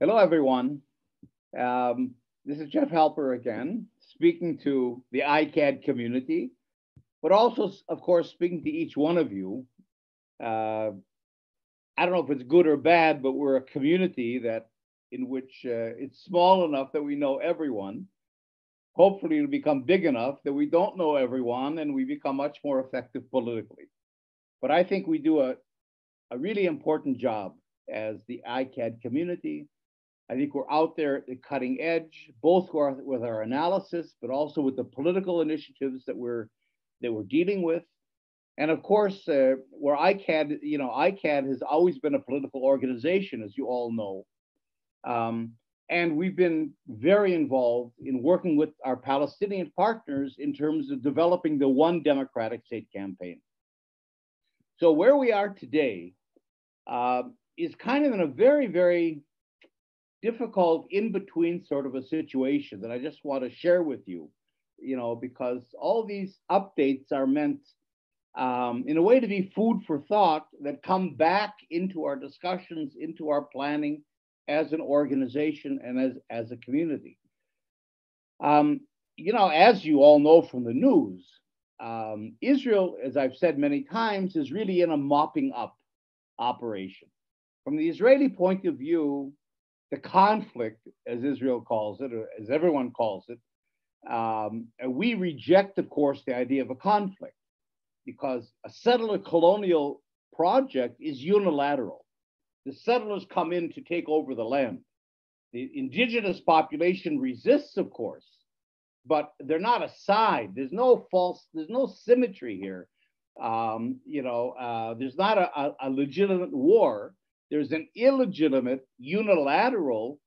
Hello, everyone. Um, this is Jeff Halper again, speaking to the ICAHD community, but also, of course, speaking to each one of you. Uh, I don't know if it's good or bad, but we're a community that in which uh, it's small enough that we know everyone. Hopefully, it'll become big enough that we don't know everyone and we become much more effective politically. But I think we do a, a really important job as the ICAHD community. I think we're out there at the cutting edge, both with our analysis, but also with the political initiatives that we're that we're dealing with. And of course, uh, where ICAHD, you know, ICAHD has always been a political organization, as you all know. Um, and we've been very involved in working with our Palestinian partners in terms of developing the One Democratic State campaign. So where we are today uh, is kind of in a very, very difficult in between sort of a situation that I just want to share with you, you know, because all these updates are meant um, in a way to be food for thought that come back into our discussions, into our planning as an organization and as, as a community. Um, you know, as you all know from the news, um, Israel, as I've said many times, is really in a mopping up operation. From the Israeli point of view, the conflict, as Israel calls it, or as everyone calls it, um, we reject, of course, the idea of a conflict because a settler colonial project is unilateral. The settlers come in to take over the land. The indigenous population resists, of course, but they're not a side. There's no false, there's no symmetry here. Um, you know, uh, there's not a, a, a legitimate war there's an illegitimate unilateral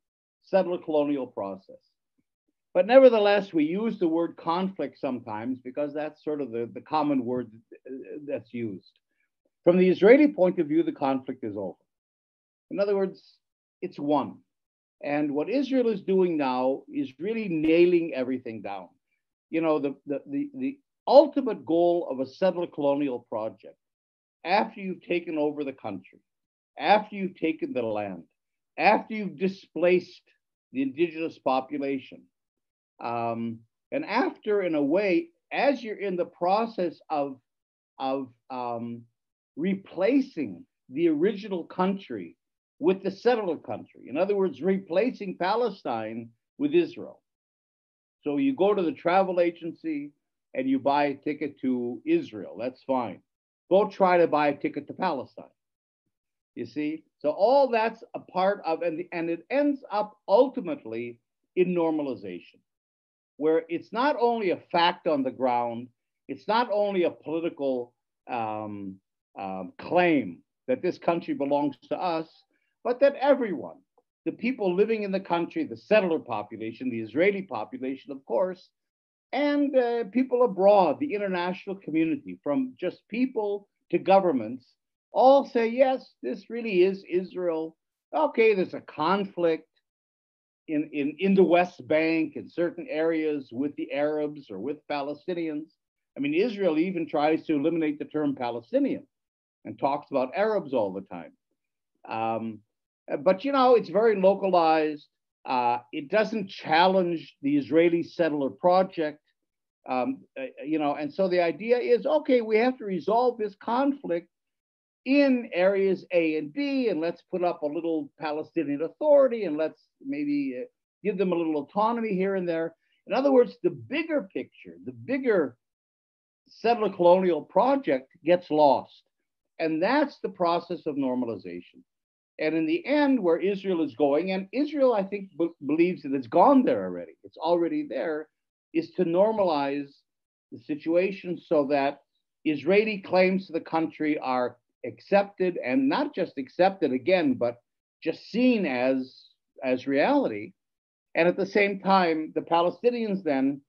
settler colonial process. But nevertheless, we use the word conflict sometimes because that's sort of the, the common word that's used. From the Israeli point of view, the conflict is over. In other words, it's one. And what Israel is doing now is really nailing everything down. You know, the, the, the, the ultimate goal of a settler colonial project, after you've taken over the country, after you've taken the land, after you've displaced the indigenous population, um, and after, in a way, as you're in the process of, of um, replacing the original country with the settler country, in other words, replacing Palestine with Israel. So you go to the travel agency and you buy a ticket to Israel, that's fine. Don't try to buy a ticket to Palestine. You see? So all that's a part of, and, and it ends up ultimately in normalization, where it's not only a fact on the ground, it's not only a political um, um, claim that this country belongs to us, but that everyone, the people living in the country, the settler population, the Israeli population, of course, and uh, people abroad, the international community, from just people to governments, all say, yes, this really is Israel. Okay, there's a conflict in, in, in the West Bank in certain areas with the Arabs or with Palestinians. I mean, Israel even tries to eliminate the term Palestinian and talks about Arabs all the time. Um, but, you know, it's very localized. Uh, it doesn't challenge the Israeli settler project. Um, uh, you know, and so the idea is okay, we have to resolve this conflict in areas A and B, and let's put up a little Palestinian Authority and let's maybe uh, give them a little autonomy here and there. In other words, the bigger picture, the bigger settler colonial project gets lost. And that's the process of normalization. And in the end, where Israel is going, and Israel, I think, b- believes that it's gone there already, it's already there, is to normalize the situation so that Israeli claims to the country are accepted and not just accepted again, but just seen as as reality. And at the same time, the Palestinians then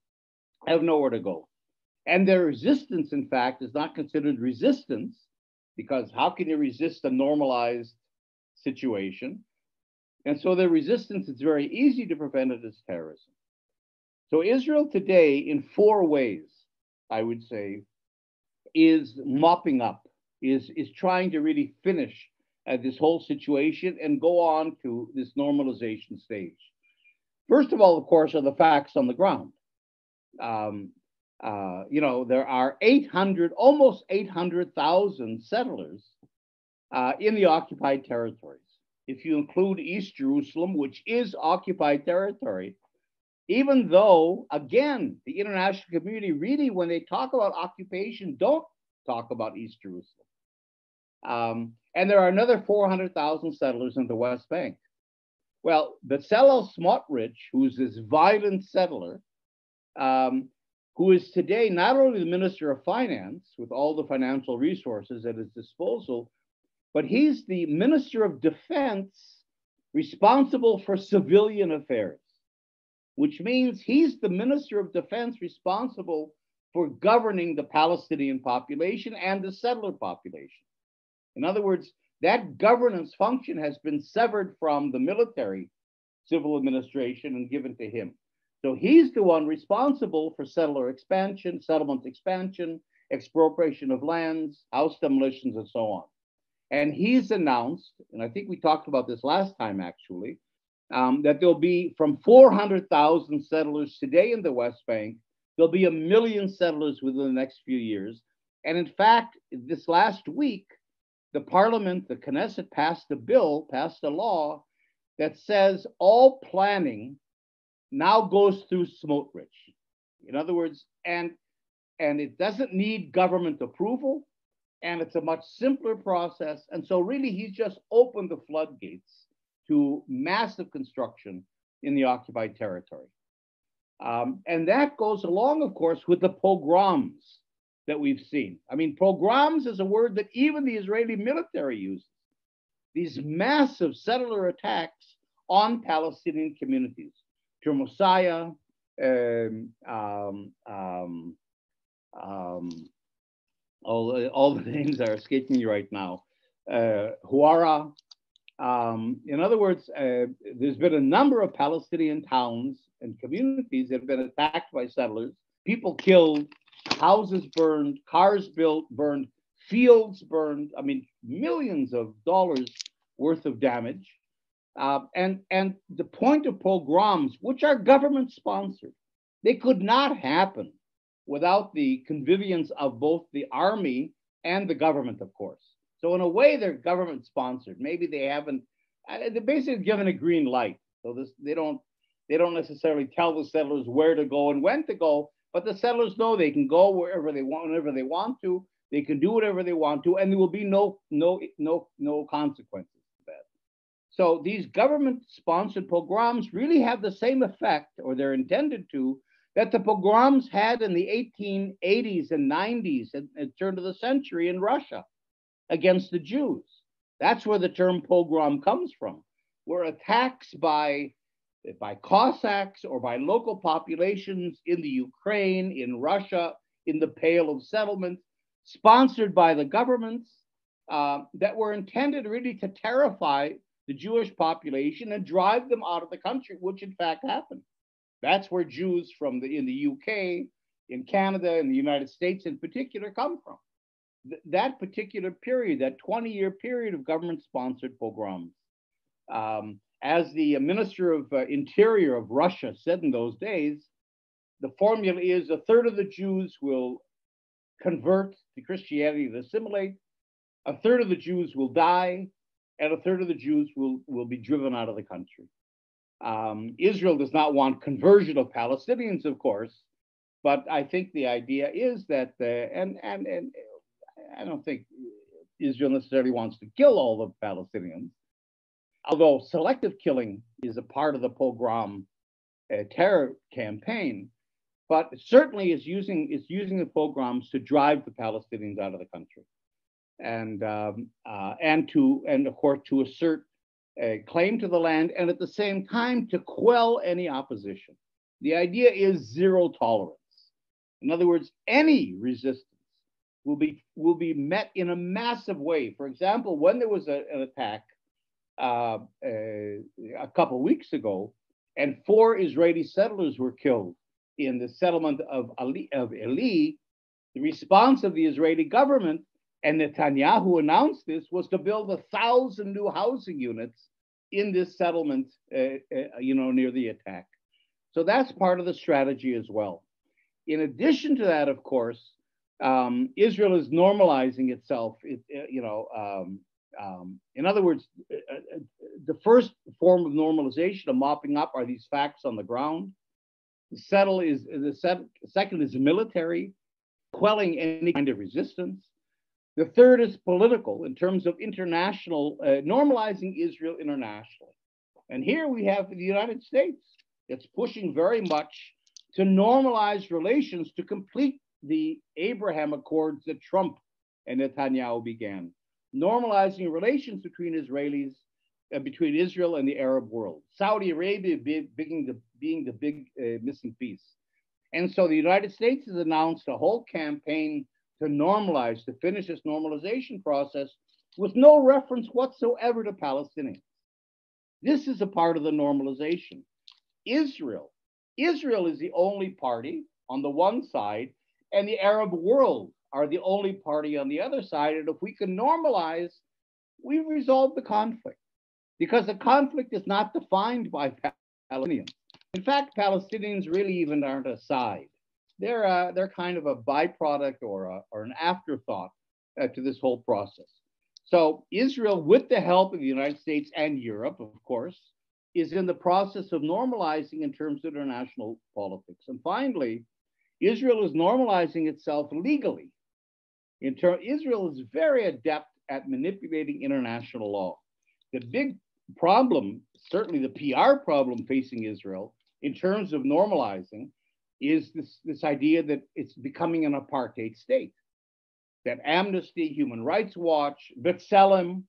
have nowhere to go. And their resistance, in fact, is not considered resistance because how can you resist a normalized situation? And so their resistance is very easy to prevent it as terrorism. So Israel today, in four ways, I would say, is mopping up, is, is trying to really finish uh, this whole situation and go on to this normalization stage. First of all, of course, are the facts on the ground. Um, uh, you know, there are 800, almost 800,000 settlers uh, in the occupied territories. If you include East Jerusalem, which is occupied territory, even though, again, the international community really, when they talk about occupation, don't talk about East Jerusalem. Um, and there are another 400,000 settlers in the West Bank. Well, Bezalel Smotrich, who's this violent settler, um, who is today not only the Minister of Finance with all the financial resources at his disposal, but he's the Minister of Defense responsible for civilian affairs, which means he's the Minister of Defense responsible for governing the Palestinian population and the settler population. In other words, that governance function has been severed from the military civil administration and given to him. So he's the one responsible for settler expansion, settlement expansion, expropriation of lands, house demolitions, and so on. And he's announced, and I think we talked about this last time actually, um, that there'll be from 400,000 settlers today in the West Bank, there'll be a million settlers within the next few years. And in fact, this last week, the parliament, the Knesset, passed a bill, passed a law that says all planning now goes through Smotrich. In other words, and and it doesn't need government approval, and it's a much simpler process. And so, really, he's just opened the floodgates to massive construction in the occupied territory. Um, and that goes along, of course, with the pogroms that we've seen. I mean, pogroms is a word that even the Israeli military uses. These massive settler attacks on Palestinian communities. Mosiah, um, um, um, um, all, all the names are escaping me right now. Uh, Huwara. Um, in other words, uh, there's been a number of Palestinian towns and communities that have been attacked by settlers, people killed, houses burned, cars built, burned, fields burned. I mean, millions of dollars worth of damage. Uh, and, and the point of pogroms, which are government sponsored, they could not happen without the convivience of both the army and the government, of course. So in a way, they're government sponsored. Maybe they haven't. They're basically given a green light. So this, they don't they don't necessarily tell the settlers where to go and when to go, but the settlers know they can go wherever they want, whenever they want to. They can do whatever they want to, and there will be no no no no consequences to that. So these government-sponsored pogroms really have the same effect, or they're intended to, that the pogroms had in the 1880s and 90s at the turn of the century in Russia against the Jews. That's where the term pogrom comes from, were attacks by by Cossacks or by local populations in the Ukraine, in Russia, in the Pale of Settlement, sponsored by the governments uh, that were intended really to terrify the Jewish population and drive them out of the country, which in fact happened. That's where Jews from the in the UK, in Canada, in the United States in particular come from. Th- that particular period, that 20-year period of government-sponsored pogroms. Um, as the Minister of uh, Interior of Russia said in those days, the formula is a third of the Jews will convert to Christianity and assimilate, a third of the Jews will die, and a third of the Jews will, will be driven out of the country. Um, Israel does not want conversion of Palestinians, of course, but I think the idea is that, uh, and, and, and I don't think Israel necessarily wants to kill all the Palestinians, although selective killing is a part of the pogrom uh, terror campaign, but certainly is using is using the pogroms to drive the Palestinians out of the country, and um, uh, and to and of course to assert a claim to the land, and at the same time to quell any opposition. The idea is zero tolerance. In other words, any resistance will be will be met in a massive way. For example, when there was a, an attack uh, a, a couple weeks ago, and four Israeli settlers were killed in the settlement of Ali, of Eli The response of the Israeli government and Netanyahu announced this was to build a thousand new housing units in this settlement, uh, uh, you know, near the attack. So that's part of the strategy as well. In addition to that, of course, um, Israel is normalizing itself. It, uh, you know, um, um, in other words, uh, uh, the first form of normalization of mopping up are these facts on the ground. The settle is the second is military, quelling any kind of resistance. The third is political in terms of international, uh, normalizing Israel internationally. And here we have the United States. It's pushing very much to normalize relations to complete the Abraham Accords that Trump and Netanyahu began, normalizing relations between Israelis, uh, between Israel and the Arab world. Saudi Arabia be, being the, being the big uh, missing piece. And so the United States has announced a whole campaign to normalize, to finish this normalization process with no reference whatsoever to Palestinians. This is a part of the normalization. Israel, Israel is the only party on the one side, and the Arab world are the only party on the other side. And if we can normalize, we've resolved the conflict because the conflict is not defined by Palestinians. In fact, Palestinians really even aren't a side they're uh, they're kind of a byproduct or a, or an afterthought uh, to this whole process. So Israel, with the help of the United States and Europe, of course, is in the process of normalizing in terms of international politics. And finally, Israel is normalizing itself legally. In ter- Israel is very adept at manipulating international law. The big problem, certainly the PR problem facing Israel in terms of normalizing, is this, this idea that it's becoming an apartheid state. That Amnesty, Human Rights Watch, B'Tselem,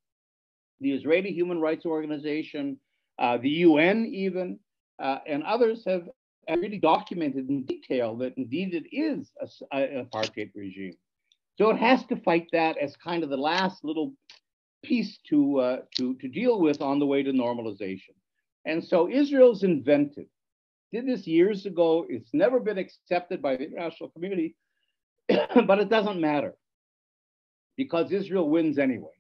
the Israeli Human Rights Organization, uh, the UN, even, uh, and others have really documented in detail that indeed it is a, an apartheid regime. So it has to fight that as kind of the last little piece to, uh, to, to deal with on the way to normalization. And so Israel's invented did this years ago. It's never been accepted by the international community, but it doesn't matter because Israel wins anyway.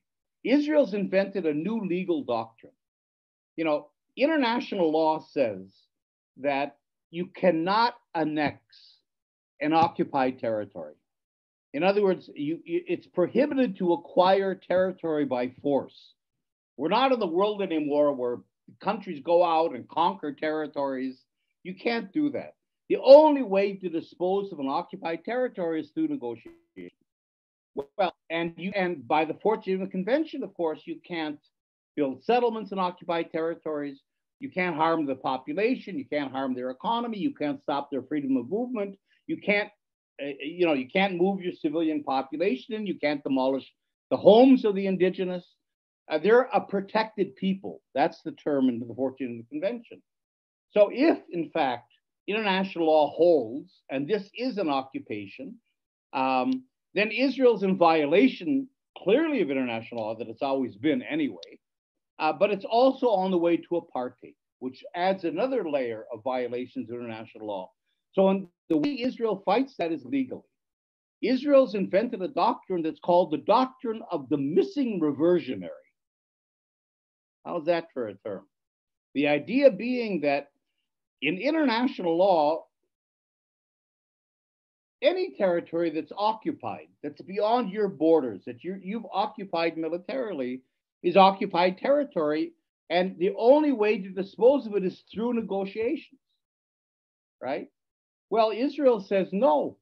Israel's invented a new legal doctrine. You know, international law says that you cannot annex an occupied territory. In other words, you, it's prohibited to acquire territory by force. We're not in the world anymore where countries go out and conquer territories you can't do that. The only way to dispose of an occupied territory is through negotiation. Well, and you and by the 14th Geneva Convention, of course, you can't build settlements in occupied territories. You can't harm the population. You can't harm their economy. You can't stop their freedom of movement. You can't, uh, you know, you can't move your civilian population. You can't demolish the homes of the indigenous. Uh, they're a protected people. That's the term in the 14th Convention. So, if in fact international law holds, and this is an occupation, um, then Israel's in violation clearly of international law that it's always been anyway. Uh, but it's also on the way to apartheid, which adds another layer of violations of international law. So, in the way Israel fights that is legally. Israel's invented a doctrine that's called the doctrine of the missing reversionary. How's that for a term? The idea being that in international law, any territory that's occupied, that's beyond your borders, that you, you've occupied militarily, is occupied territory. And the only way to dispose of it is through negotiations, right? Well, Israel says no.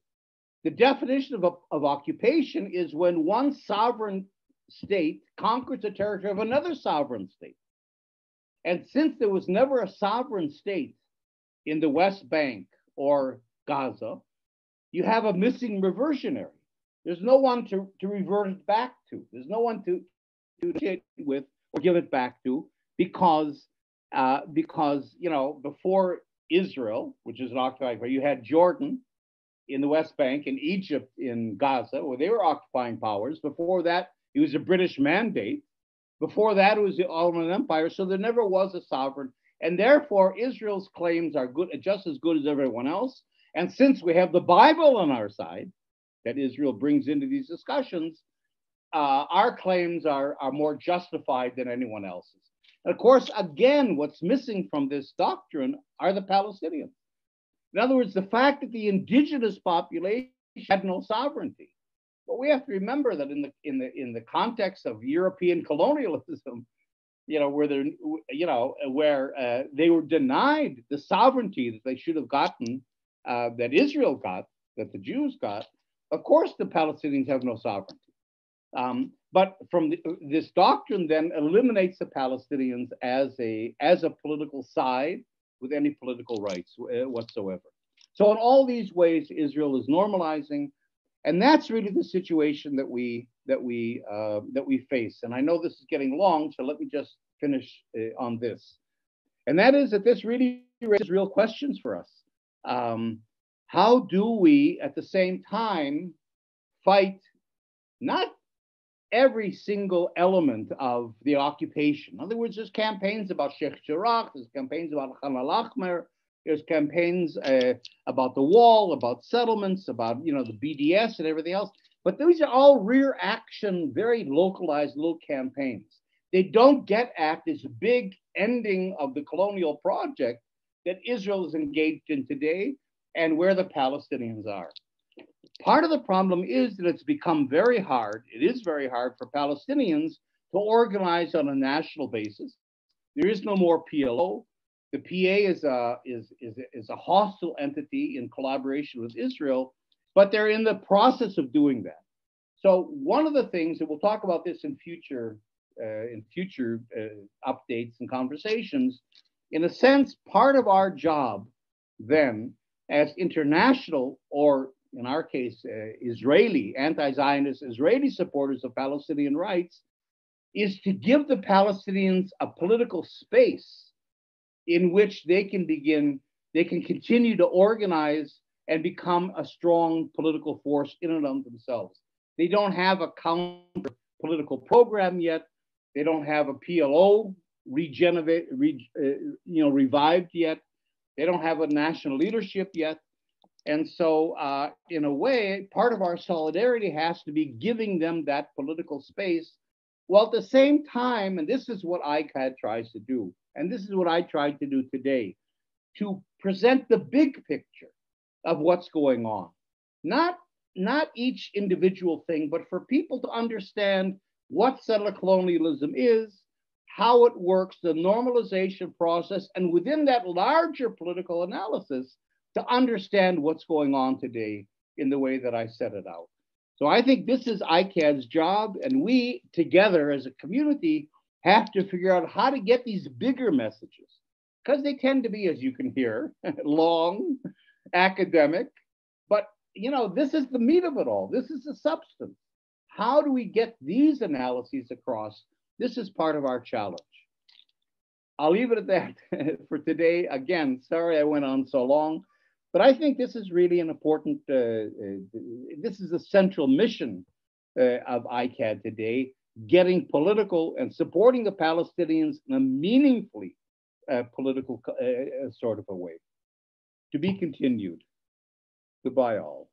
The definition of, of occupation is when one sovereign state conquers the territory of another sovereign state. And since there was never a sovereign state in the West Bank or Gaza, you have a missing reversionary. There's no one to, to revert it back to. There's no one to to it with or give it back to because uh, because you know before Israel, which is an occupied, power, you had Jordan in the West Bank and Egypt in Gaza, where they were occupying powers. Before that, it was a British mandate. Before that, it was the Ottoman Empire. So there never was a sovereign and therefore, Israel's claims are good, just as good as everyone else. And since we have the Bible on our side, that Israel brings into these discussions, uh, our claims are, are more justified than anyone else's. And of course, again, what's missing from this doctrine are the Palestinians. In other words, the fact that the indigenous population had no sovereignty. But we have to remember that in the in the in the context of European colonialism, you know, where they're you know where uh, they were denied the sovereignty that they should have gotten, uh, that Israel got, that the Jews got. Of course, the Palestinians have no sovereignty. Um, but from the, this doctrine then eliminates the Palestinians as a as a political side with any political rights uh, whatsoever. So in all these ways, Israel is normalizing, and that's really the situation that we that we uh, that we face. And I know this is getting long, so let me just finish uh, on this. And that is that this really raises real questions for us. Um, how do we, at the same time, fight not every single element of the occupation. In other words, there's campaigns about Sheikh Jarrah, there's campaigns about Khan al-Ahmar, there's campaigns uh, about the wall, about settlements, about you know the BDS and everything else. But these are all rear action, very localized little campaigns. They don't get at this big ending of the colonial project that Israel is engaged in today and where the Palestinians are. Part of the problem is that it's become very hard, it is very hard for Palestinians to organize on a national basis. There is no more PLO. The PA is a, is, is, is a hostile entity in collaboration with Israel, but they're in the process of doing that. So one of the things, and we'll talk about this in future uh, in future uh, updates and conversations, in a sense, part of our job then as international or in our case, uh, Israeli, anti Zionist Israeli supporters of Palestinian rights, is to give the Palestinians a political space in which they can begin, they can continue to organize and become a strong political force in and of themselves. They don't have a counter political program yet. They don't have a PLO regenerate, re, uh, you know, revived yet. They don't have a national leadership yet. And so, uh, in a way, part of our solidarity has to be giving them that political space, while at the same time, and this is what ICAHD tries to do, and this is what I tried to do today, to present the big picture of what's going on. Not, not each individual thing, but for people to understand what settler colonialism is, how it works, the normalization process, and within that larger political analysis, to understand what's going on today in the way that I set it out. So I think this is ICAHD's job, and we together as a community have to figure out how to get these bigger messages because they tend to be, as you can hear, long, academic. But you know, this is the meat of it all. This is the substance. How do we get these analyses across? This is part of our challenge. I'll leave it at that for today. Again, sorry I went on so long. But I think this is really an important, uh, uh, this is the central mission uh, of ICAHD today, getting political and supporting the Palestinians in a meaningfully uh, political uh, uh, sort of a way. To be continued. Goodbye, all.